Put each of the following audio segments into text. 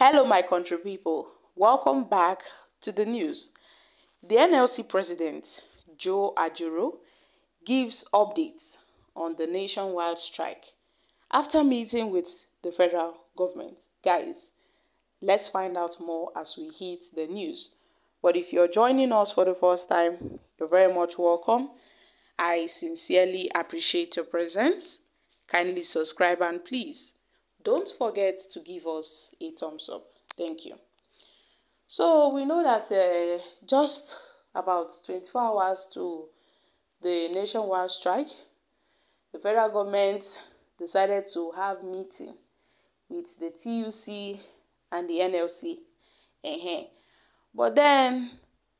Hello, my country people. Welcome back to the news. The NLC president, Joe Ajaero, gives updates on the nationwide strike after meeting with the federal government. Guys, let's find out more as we hit the news. But if you're joining us for the first time, you're very much welcome. I sincerely appreciate your presence. Kindly subscribe and please don't forget to give us a thumbs up. Thank you. So we know that uh, just about 24 hours to the nationwide strike, the federal government decided to have meeting with the TUC and the NLC. Uh-huh. But then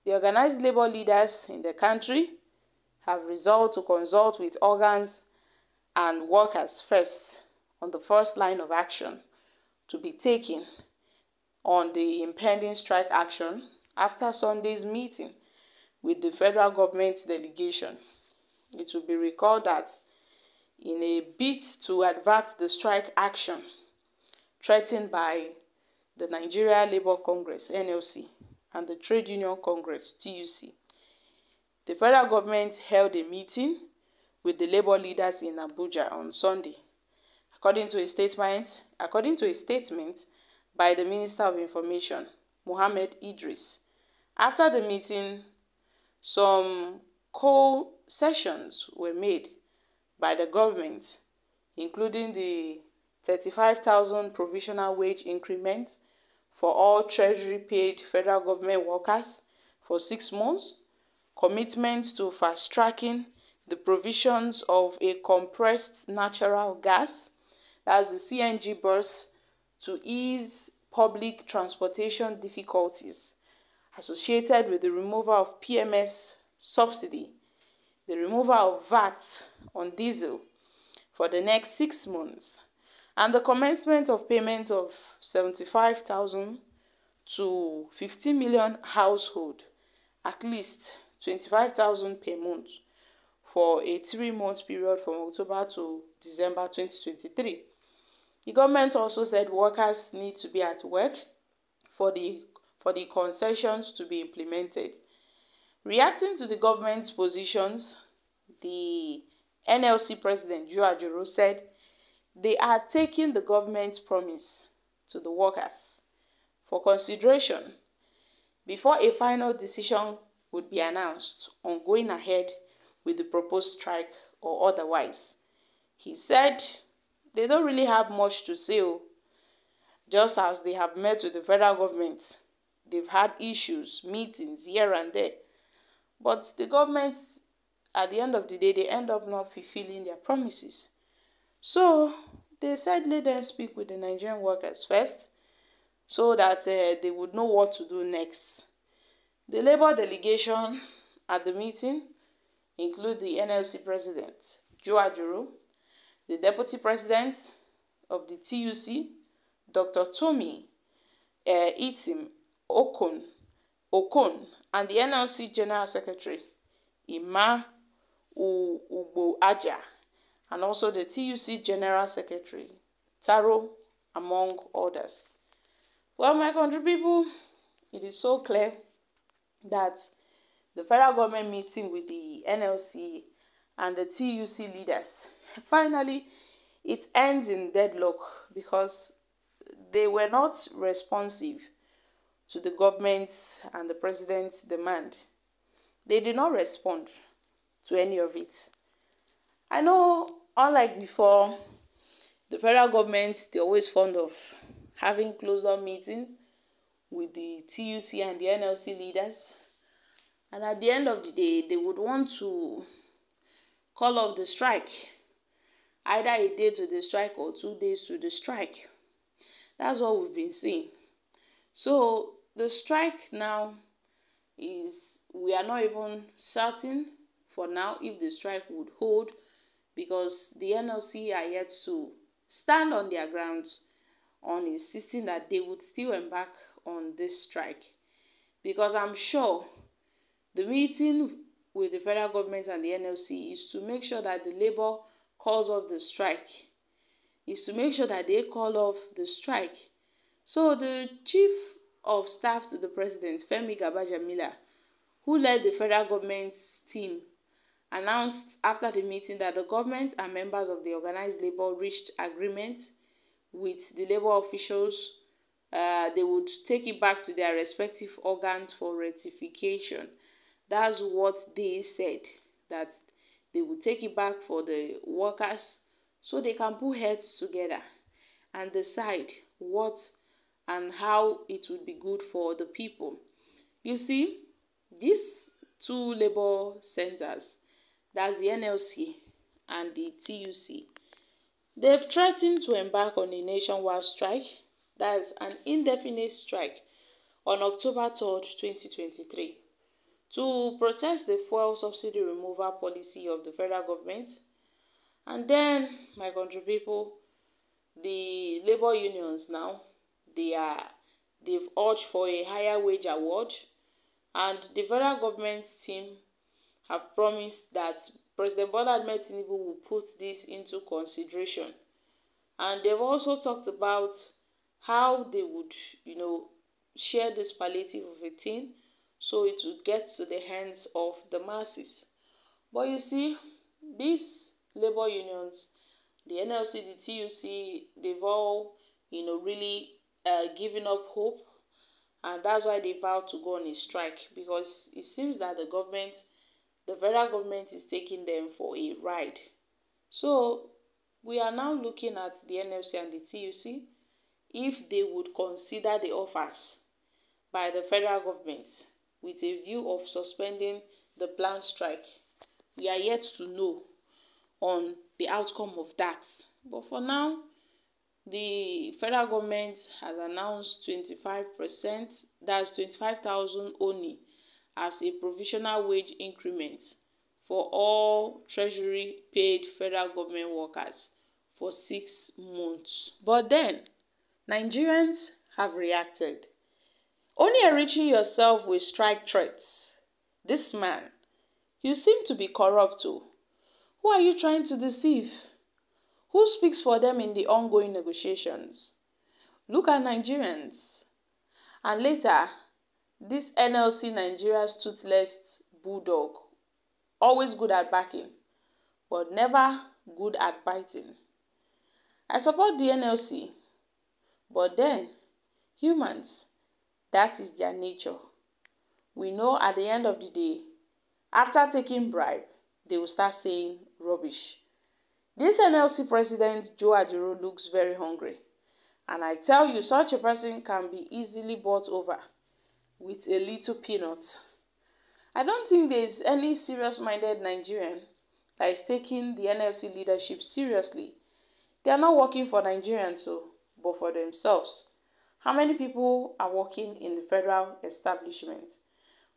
the organized labor leaders in the country have resolved to consult with organs and workers first on the first line of action to be taken on the impending strike action after Sunday's meeting with the federal government delegation. It will be recalled that in a bid to avert the strike action threatened by the Nigeria Labour Congress NLC and the Trade Union Congress TUC, the federal government held a meeting with the labor leaders in Abuja on Sunday according to a statement, according to a statement by the Minister of Information, Mohammed Idris. After the meeting, some concessions were made by the government, including the 35,000 provisional wage increment for all Treasury paid federal government workers for six months, commitment to fast tracking the provisions of a compressed natural gas that's the CNG bus, to ease public transportation difficulties associated with the removal of PMS subsidy, the removal of VAT on diesel for the next six months, and the commencement of payment of 75,000 to 15 million household, at least 25,000 per month for a three-month period from October to December 2023. The government also said workers need to be at work for the, for the concessions to be implemented. Reacting to the government's positions, the NLC president, Joe Ajaero, said they are taking the government's promise to the workers for consideration before a final decision would be announced on going ahead with the proposed strike or otherwise. He said they don't really have much to say. Oh. Just as they have met with the federal government, they've had issues, meetings here and there. But the government, at the end of the day, they end up not fulfilling their promises. So they said let them speak with the Nigerian workers first so that uh, they would know what to do next. The Labour delegation at the meeting include the NLC president, Joe Ajaero, the Deputy President of the TUC, Dr. Tommy uh, Etim Okon, Okon, and the NLC General Secretary, Ima Ugbo Aja, and also the TUC General Secretary, Toro, among others. Well, my country people, it is so clear that the federal government meeting with the NLC and the TUC leaders finally it ends in deadlock because they were not responsive to the government and the president's demand. They did not respond to any of it. I know, unlike before, the federal government, they're always fond of having closed-door meetings with the TUC and the NLC leaders. And at the end of the day, they would want to call off the strike either a day to the strike or two days to the strike. That's what we've been seeing. So the strike now is we are not even certain for now if the strike would hold because the NLC are yet to stand on their grounds on insisting that they would still embark on this strike. Because I'm sure the meeting with the federal government and the NLC is to make sure that the labor cause of the strike is to make sure that they call off the strike So the chief of staff to the president, Femi Gabajamila, who led the federal government's team, announced after the meeting that the government and members of the organized labor reached agreement with the labor officials. Uh, they would take it back to their respective organs for ratification. That's what they said, that they would take it back for the workers so they can put heads together and decide what and how it would be good for the people. You see, these two labor centers, that's the NLC and the TUC, they've threatened to embark on a nationwide strike, that's an indefinite strike, on October 3rd, 2023, to protest the fuel subsidy removal policy of the federal government. And then, my country people, the labor unions now they are they've urged for a higher wage award and the federal government team have promised that President Bola Tinubu will put this into consideration. And they've also talked about how they would, you know, share this palliative of a thing so it would get to the hands of the masses. But you see, these labor unions, the NLC, the TUC, they've all, you know, really uh, giving up hope and that's why they vowed to go on a strike because it seems that the government the federal government is taking them for a ride so we are now looking at the nlc and the tuc if they would consider the offers by the federal government with a view of suspending the planned strike we are yet to know on the outcome of that but for now the federal government has announced 25%, that's 25,000 only, as a provisional wage increment for all Treasury paid federal government workers for six months. But then, Nigerians have reacted. Only enriching yourself with strike threats. This man, you seem to be corrupt too. Who are you trying to deceive? Who speaks for them in the ongoing negotiations? Look at Nigerians. And later, this NLC Nigeria's toothless bulldog, always good at backing, but never good at biting. I support the NLC, but then, humans, that is their nature. We know at the end of the day, after taking bribe, they will start saying rubbish. This NLC president, Joe Ajaero, looks very hungry. And I tell you, such a person can be easily bought over with a little peanut. I don't think there is any serious-minded Nigerian that is taking the NLC leadership seriously. They are not working for Nigerians, so, but for themselves. How many people are working in the federal establishment?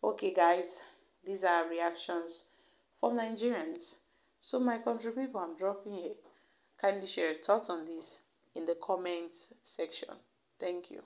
Okay, guys, these are reactions from Nigerians. So my country people, I'm dropping here. Kindly share your thoughts on this in the comment section. Thank you.